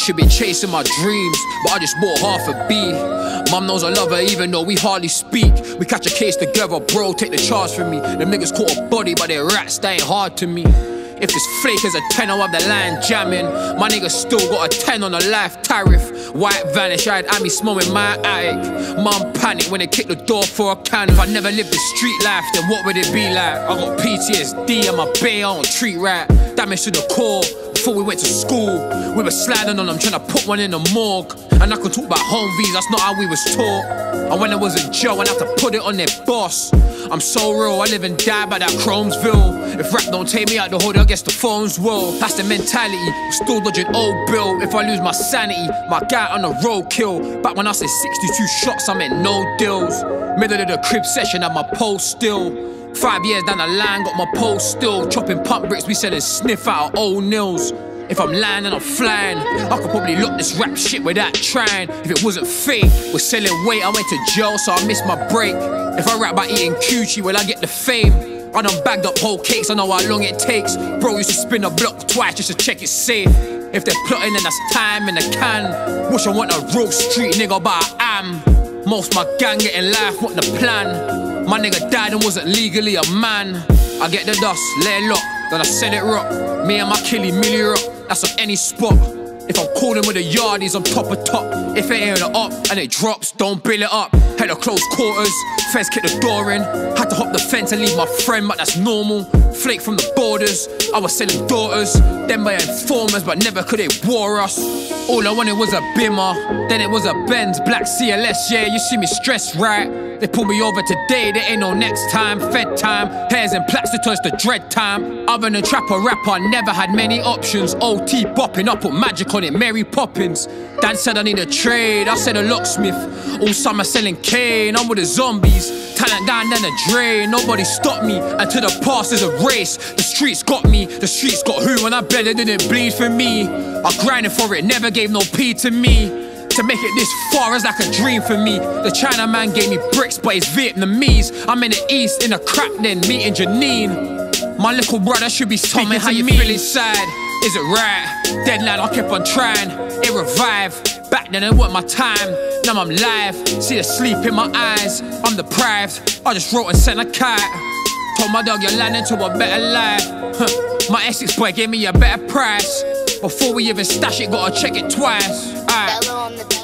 should be chasing my dreams, but I just bought half a B. Mom knows I love her even though we hardly speak. We catch a case together, bro, take the charge for me. Them niggas caught a body, but they rats, they ain't hard to me. If this flake is a 10, I'll have the line jamming. My nigga still got a 10 on a life tariff. White vanish, I had me smoking my attic. Mum panic when they kick the door for a can. If I never lived the street life, then what would it be like? I got PTSD, I'm a bay, I don't treat right. Damage to the core. Before we went to school, we were sliding on them, trying to put one in the morgue. And I could talk about home views, that's not how we was taught. And when I was in jail, I had to put it on their boss. I'm so real, I live and die by that Chromesville. If rap don't take me out the hood, I guess the phones will. That's the mentality, still dodging old bill. If I lose my sanity, my guy on the road kill. Back when I said 62 shots, I meant no deals. Middle of the crib session, at my post still. Five years down the line, got my post still. Chopping pump bricks, we selling sniff out of old nils. If I'm lying and I'm flying, I could probably look this rap shit without trying. If it wasn't fake, we're selling weight, I went to jail, so I missed my break. If I rap about eating coochie, will I get the fame? I done bagged up whole cakes, I know how long it takes. Bro used to spin a block twice just to check it's safe. If they're plotting, then that's time in the can. Wish I want a real street nigga, but I am. Most my gang getting life, what the plan. My nigga died and wasn't legally a man. I get the dust, lay lock, then I send it rock. Me and my killie, milli rock that's on any spot. If I'm calling with the yardies, I'm top of top. If it ain't up and it drops, don't bill it up. Had to close quarters, fence kick the door in. Had to hop the fence and leave my friend, but that's normal. Flake from the borders, I was selling daughters. Them by informers, but never could they war us. All I wanted was a bimmer, then it was a Benz, black CLS, yeah, you see me stressed, right? They pull me over today, there ain't no next time. Fed time, hairs and plaits to touch the dread time. Other than trapper rapper, never had many options. OT bopping, I put magic on it, Mary Poppins. Dad said I need a trade, I said a locksmith. All summer selling cane, I'm with the zombies. Talent down then a drain, nobody stopped me. Until the past is a race. The streets got me, the streets got who, and I bet it didn't bleed for me. I grinded for it, never gave no P to me. To make it this far is like a dream for me. The China man gave me bricks, but it's Vietnamese. I'm in the east, in a crap then, meeting Janine. My little brother should be speaking how you me. feel inside. Is it right? Dead lad, I kept on trying. It revived. Back then it wasn't my time. Now I'm live. See the sleep in my eyes. I'm deprived. I just wrote and sent a kite. Told my dog you're landing to a better life. Huh. My Essex boy gave me a better price. Before we even stash it, gotta check it twice. Aye.